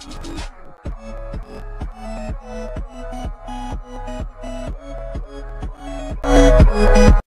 Thank you